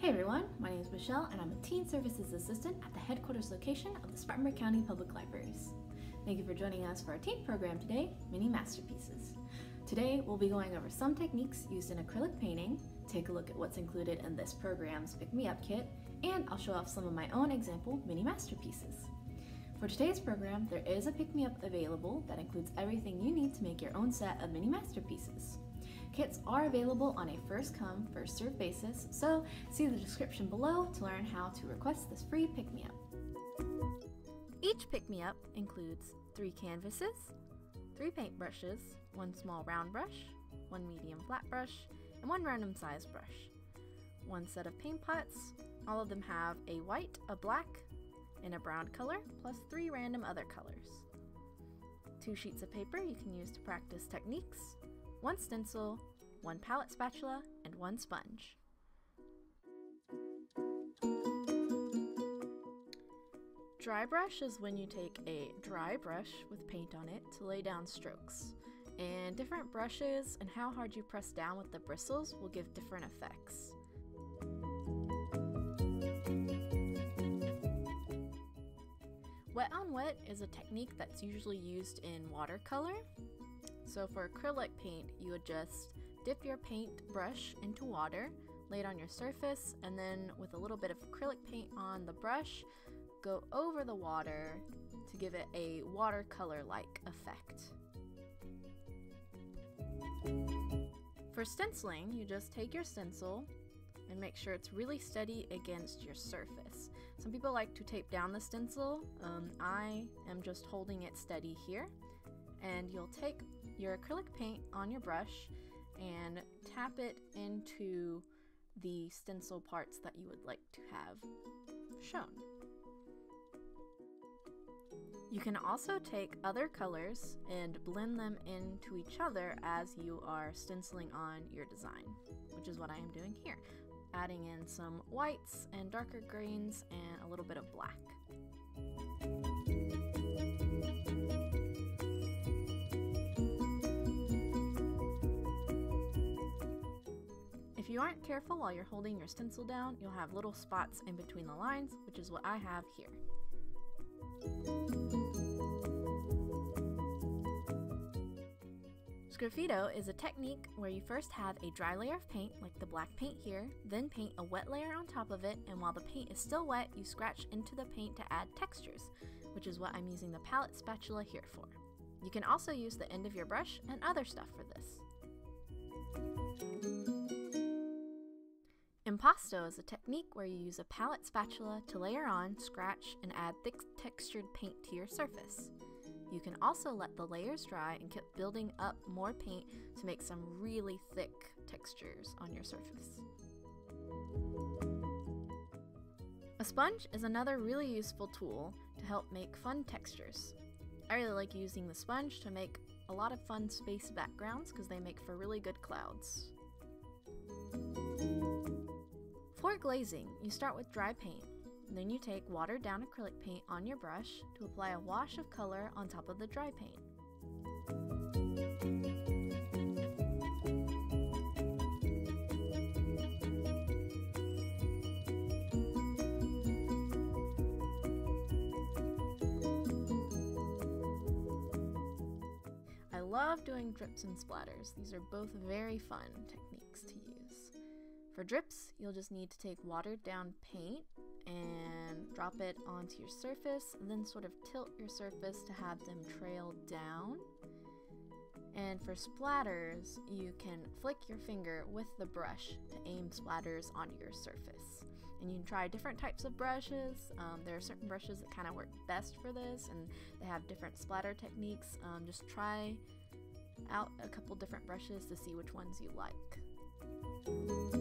Hey everyone, my name is Michelle and I'm a Teen Services Assistant at the headquarters location of the Spartanburg County Public Libraries. Thank you for joining us for our teen program today, Mini Masterpieces. Today we'll be going over some techniques used in acrylic painting, take a look at what's included in this program's Pick Me Up kit, and I'll show off some of my own example mini masterpieces. For today's program, there is a Pick Me Up available that includes everything you need to make your own set of mini masterpieces. Kits are available on a first come, first served basis, so see the description below to learn how to request this free pick me up. Each pick me up includes three canvases, three paintbrushes, one small round brush, one medium flat brush, and one random size brush. One set of paint pots, all of them have a white, a black, and a brown color, plus three random other colors. Two sheets of paper you can use to practice techniques, one stencil, one palette spatula, and one sponge. Dry brush is when you take a dry brush with paint on it to lay down strokes. And different brushes and how hard you press down with the bristles will give different effects. Wet on wet is a technique that's usually used in watercolor, so for acrylic paint, you would just dip your paint brush into water, lay it on your surface, and then with a little bit of acrylic paint on the brush, go over the water to give it a watercolor-like effect. For stenciling, you just take your stencil and make sure it's really steady against your surface. Some people like to tape down the stencil. Um, I am just holding it steady here. And you'll take your acrylic paint on your brush and tap it into the stencil parts that you would like to have shown. You can also take other colors and blend them into each other as you are stenciling on your design, which is what I am doing here, adding in some whites and darker greens and a little bit of black. You aren't careful while you're holding your stencil down, you'll have little spots in between the lines, which is what I have here. Sgraffito is a technique where you first have a dry layer of paint, like the black paint here, then paint a wet layer on top of it, and while the paint is still wet, you scratch into the paint to add textures, which is what I'm using the palette spatula here for. You can also use the end of your brush and other stuff for this. Impasto is a technique where you use a palette spatula to layer on, scratch, and add thick textured paint to your surface. You can also let the layers dry and keep building up more paint to make some really thick textures on your surface. A sponge is another really useful tool to help make fun textures. I really like using the sponge to make a lot of fun space backgrounds because they make for really good clouds. For glazing, you start with dry paint. Then you take watered down acrylic paint on your brush to apply a wash of color on top of the dry paint. I love doing drips and splatters. These are both very fun techniques to use. For drips, you'll just need to take watered down paint and drop it onto your surface, then sort of tilt your surface to have them trail down. And for splatters, you can flick your finger with the brush to aim splatters onto your surface. And you can try different types of brushes. Um, there are certain brushes that kind of work best for this, and they have different splatter techniques. Um, just try out a couple different brushes to see which ones you like.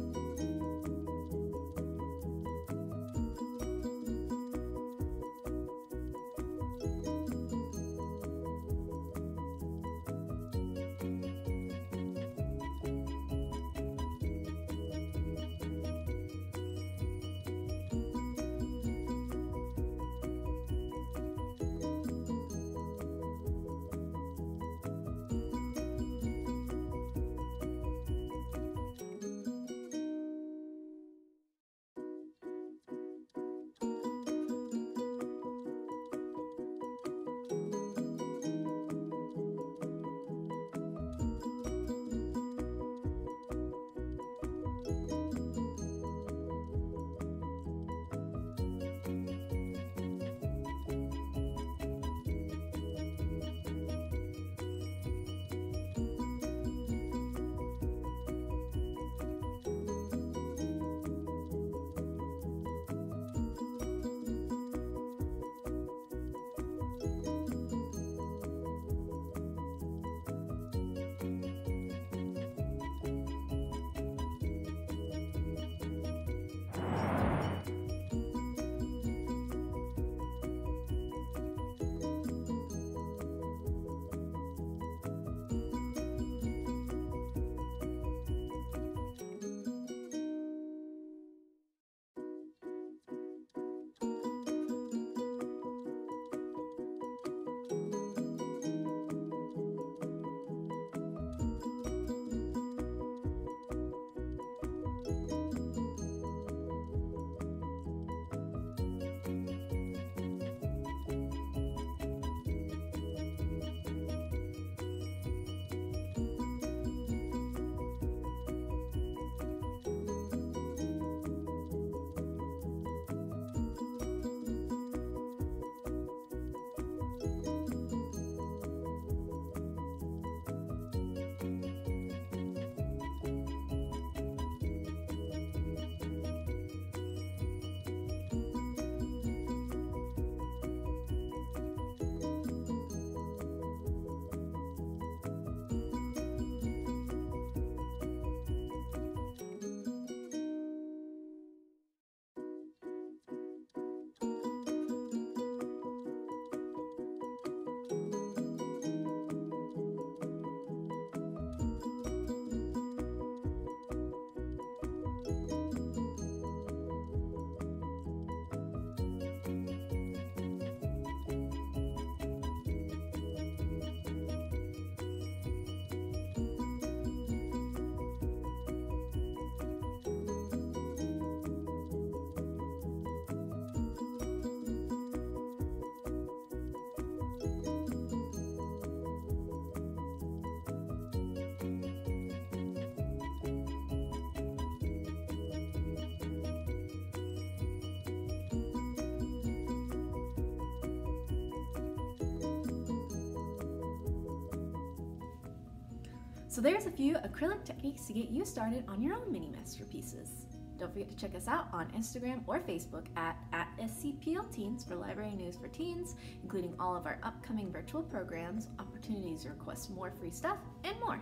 So there's a few acrylic techniques to get you started on your own mini masterpieces. Don't forget to check us out on Instagram or Facebook at, at SCPL Teens for library news for teens, including all of our upcoming virtual programs, opportunities to request more free stuff, and more.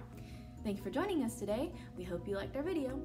Thank you for joining us today. We hope you liked our video.